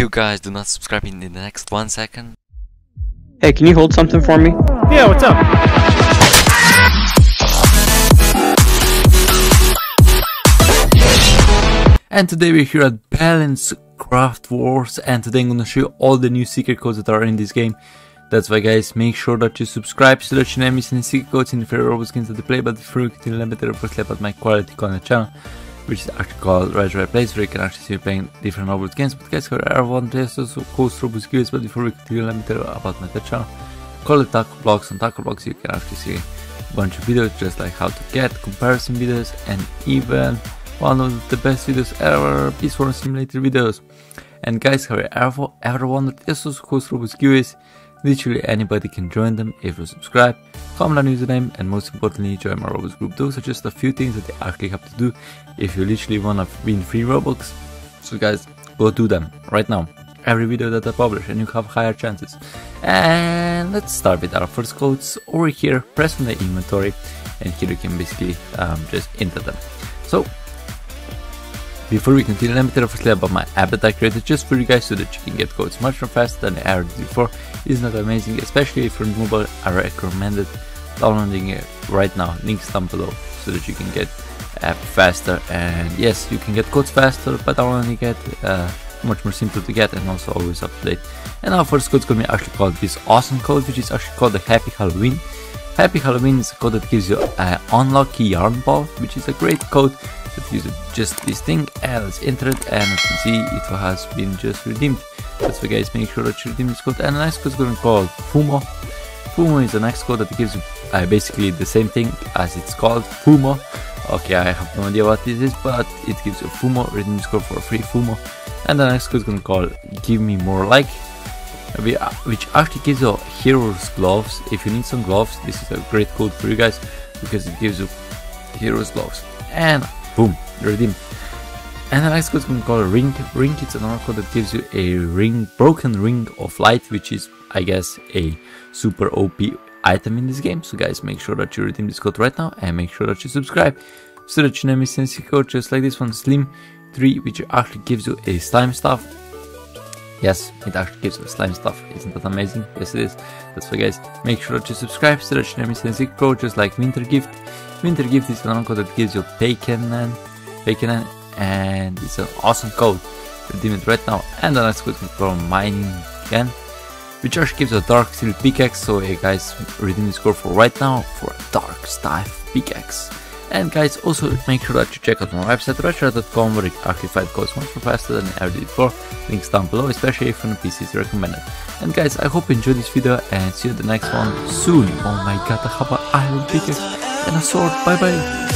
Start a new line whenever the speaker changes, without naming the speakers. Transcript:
you guys do not subscribe in the next one second.
Hey, can you hold something for me?
Yeah, what's up?
And today we're here at Balance Craft Wars and today I'm gonna show you all the new secret codes that are in this game. That's why guys, make sure that you subscribe so that you never miss any secret codes in the favorite Roblox games that you play, but before you continue let me tell you about my quality content channel, which is actually called RedTrite Plays, where you can actually see playing different Roblox games, but guys, I want to also host Roblox games, but before we continue let me tell you about my channel, called it TacoBlox. On TacoBlox you can actually see a bunch of videos just like how to get, comparison videos, and even one of the best videos ever, Peace War Simulator videos. And guys, have you ever, ever wondered if those host Roblox giveaways? Literally anybody can join them if you subscribe, comment on username, and most importantly, join my Roblox group. Those are just a few things that you actually have to do if you literally wanna win free Robux. So guys, go do them right now. Every video that I publish and you have higher chances. And let's start with our first codes. Over here, press on the inventory and here you can basically um, just enter them. So before we continue, let me tell you firstly about my app that I created just for you guys so that you can get codes much more faster than I ever did before. Isn't amazing? Especially if you're on mobile, I recommend it downloading it right now. Links down below so that you can get app faster. And yes, you can get codes faster by downloading it. Uh, much more simple to get and also always up to date. And our first code is going to be actually called this awesome code, which is actually called the Happy Halloween. Happy Halloween is a code that gives you an unlucky yarn ball, which is a great code that just this thing and let's enter it and you can see it has been just redeemed. That's why guys make sure that you redeem this code and the next code is going to be called Fumo. Fumo is the next code that gives you uh, basically the same thing as it's called Fumo. Okay I have no idea what this is but it gives you Fumo redeem this code for free Fumo. And the next code is going to call Give Me More Like which actually gives you heroes gloves. If you need some gloves this is a great code for you guys because it gives you heroes gloves. And boom redeem. And the next code is going to call ring ring it's another code that gives you a ring broken ring of light which is i guess a super op item in this game. So guys make sure that you redeem this code right now and make sure that you subscribe so that you never miss any code just like this one slim 3 which actually gives you a slime stuff. Yes it actually gives you a slime stuff. Isn't that amazing? Yes it is. That's why guys make sure that you subscribe so that you never miss any code just like winter gift Winter Gift is an code that gives you Paykenan, Paykenan, and it's an awesome code. Redeem it right now. And the next code from Mining again, which actually gives a Dark Steel pickaxe. So, hey guys, redeem this code for right now for a Dark Staff pickaxe. And guys, also make sure that you check out my website, redtrite.com, where you find codes much faster than I ever did before. Links down below, especially if on PC is recommended. And guys, I hope you enjoyed this video and see you in the next one soon. Oh my god, I have an iron pickaxe and a sword. Bye bye.